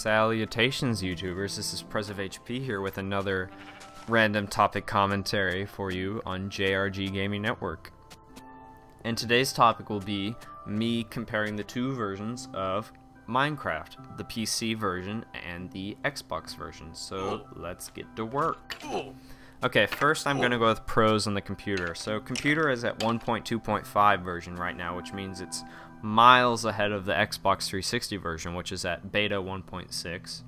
Salutations, YouTubers. This is PrezofHP here with another random topic commentary for you on JRG Gaming Network. And today's topic will be me comparing the two versions of Minecraft, the PC version and the Xbox version. So let's get to work. Okay, first I'm going to go with pros on the computer. So computer is at 1.2.5 version right now, which means it's miles ahead of the Xbox 360 version, which is at beta 1.6.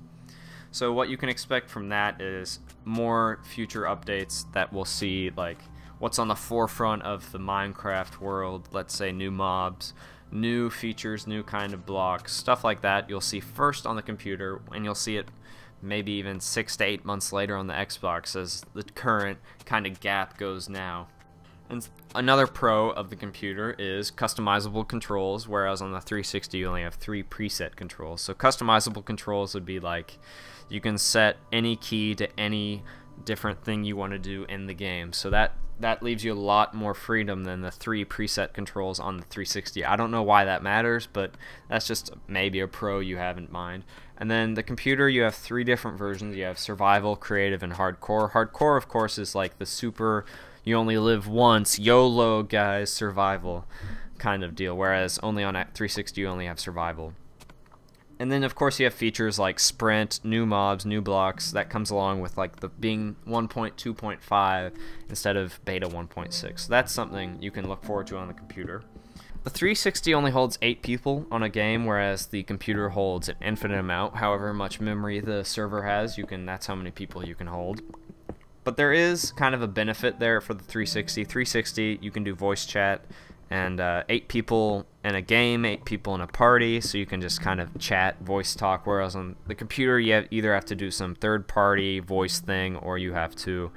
So what you can expect from that is more future updates that we'll see like what's on the forefront of the Minecraft world, let's say new mobs, new features, new kind of blocks, stuff like that you'll see first on the computer and you'll see it maybe even 6 to 8 months later on the Xbox as the current kind of gap goes now. And another pro of the computer is customizable controls, whereas on the 360 you only have three preset controls. So customizable controls would be like you can set any key to any different thing you want to do in the game. So that that leaves you a lot more freedom than the three preset controls on the 360. I don't know why that matters, but that's just maybe a pro you have in mind. And then the computer, you have three different versions. You have survival, creative, and hardcore. Hardcore, of course, is like the super you only live once, YOLO guys, survival kind of deal. Whereas only on 360 you only have survival. And then of course you have features like sprint, new mobs, new blocks that comes along with like the being 1.2.5 instead of beta 1.6. So that's something you can look forward to on the computer. The 360 only holds 8 people on a game, whereas the computer holds an infinite amount. However much memory the server has, you can that's how many people you can hold. But there is kind of a benefit there for the 360. 360, you can do voice chat, and uh, eight people in a game, eight people in a party, so you can just kind of chat, voice talk. Whereas on the computer, you have either have to do some third-party voice thing, or you have to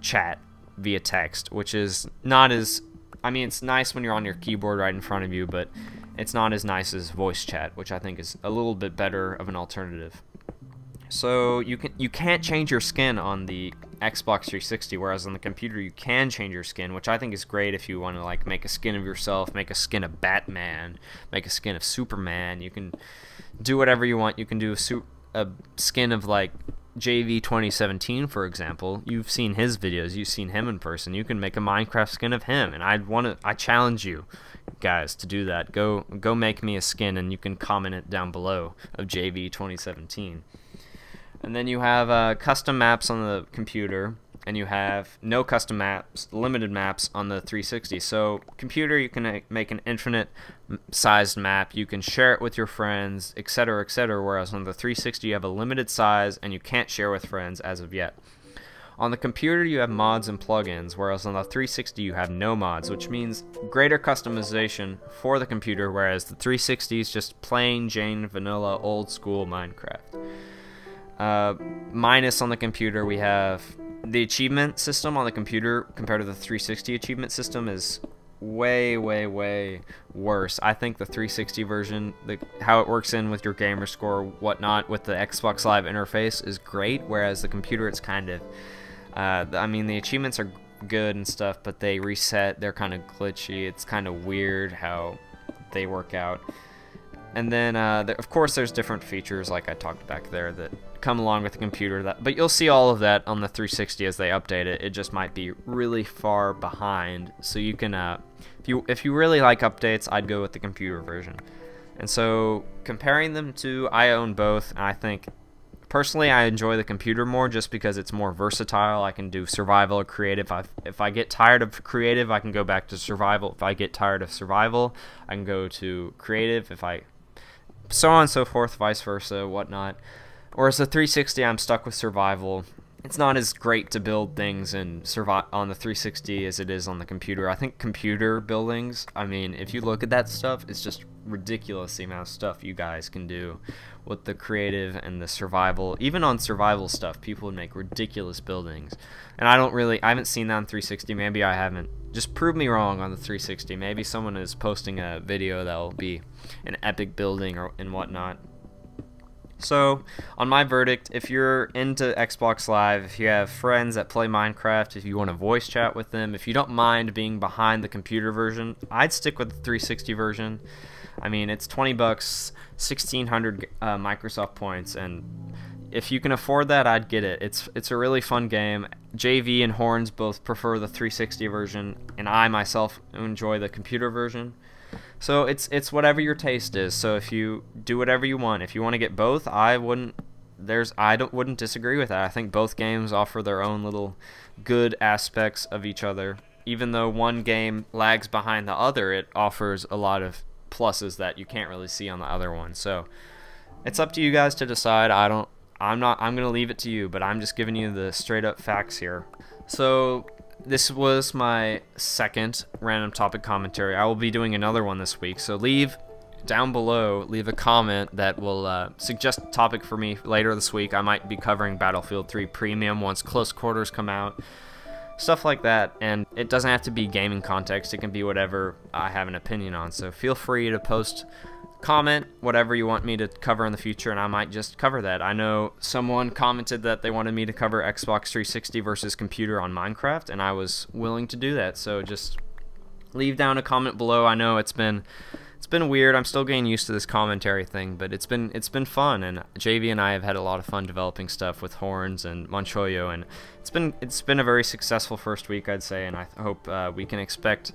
chat via text, which is not as. I mean, it's nice when you're on your keyboard right in front of you, but it's not as nice as voice chat, which I think is a little bit better of an alternative. So you can you can't change your skin on the Xbox 360, whereas on the computer you can change your skin, which I think is great if you want to like make a skin of yourself, make a skin of Batman, make a skin of Superman. You can do whatever you want. You can do a, a skin of like JV 2017, for example. You've seen his videos. You've seen him in person. You can make a Minecraft skin of him, and I want to. I challenge you guys to do that. Go go make me a skin, and you can comment it down below of JV 2017. And then you have uh, custom maps on the computer, and you have no custom maps, limited maps on the 360. So computer, you can make an infinite sized map. You can share it with your friends, etc., etc. Whereas on the 360, you have a limited size, and you can't share with friends as of yet. On the computer, you have mods and plugins, whereas on the 360, you have no mods, which means greater customization for the computer, whereas the 360 is just plain Jane vanilla old school Minecraft. Uh, minus on the computer, we have the achievement system on the computer compared to the 360 achievement system is way, way, way worse. I think the 360 version, the how it works in with your gamer score, whatnot, with the Xbox Live interface is great, whereas the computer, it's kind of, uh, I mean, the achievements are good and stuff, but they reset. They're kind of glitchy. It's kind of weird how they work out. And then, uh, there, of course, there's different features like I talked back there that come along with the computer. That, but you'll see all of that on the 360 as they update it. It just might be really far behind. So you can, uh, if you if you really like updates, I'd go with the computer version. And so comparing them to, I own both, I think personally I enjoy the computer more just because it's more versatile. I can do survival or creative. I've, if I get tired of creative, I can go back to survival. If I get tired of survival, I can go to creative. If I so on and so forth, vice versa, whatnot. Whereas the 360, I'm stuck with survival. It's not as great to build things and survive on the 360 as it is on the computer. I think computer buildings, I mean, if you look at that stuff, it's just ridiculous the amount of stuff you guys can do with the creative and the survival. Even on survival stuff, people would make ridiculous buildings. And I don't really, I haven't seen that on 360. Maybe I haven't. Just prove me wrong on the 360. Maybe someone is posting a video that will be an epic building or and whatnot. So, on my verdict, if you're into Xbox Live, if you have friends that play Minecraft, if you want to voice chat with them, if you don't mind being behind the computer version, I'd stick with the 360 version. I mean, it's 20 bucks, 1600 uh, Microsoft points, and if you can afford that, I'd get it. It's it's a really fun game. JV and Horns both prefer the 360 version, and I myself enjoy the computer version. So it's it's whatever your taste is. So if you do whatever you want, if you want to get both, I wouldn't. There's I don't wouldn't disagree with that. I think both games offer their own little good aspects of each other. Even though one game lags behind the other, it offers a lot of pluses that you can't really see on the other one. So it's up to you guys to decide. I don't I'm not I'm to leave it to you, but I'm just giving you the straight up facts here. So this was my second random topic commentary. I will be doing another one this week. So leave down below, leave a comment that will uh, suggest a topic for me later this week. I might be covering Battlefield 3 Premium once Close Quarters come out. Stuff like that, and it doesn't have to be gaming context, it can be whatever I have an opinion on. So feel free to post comment whatever you want me to cover in the future and I might just cover that. I know someone commented that they wanted me to cover Xbox 360 versus computer on Minecraft and I was willing to do that. So just leave down a comment below. I know it's been it's been weird. I'm still getting used to this commentary thing, but it's been it's been fun and JV and I have had a lot of fun developing stuff with Horns and Monchoyo and it's been it's been a very successful first week I'd say and I hope uh, we can expect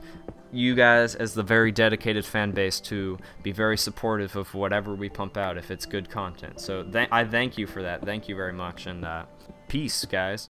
you guys as the very dedicated fan base to be very supportive of whatever we pump out if it's good content. So th I thank you for that. Thank you very much and uh, peace, guys.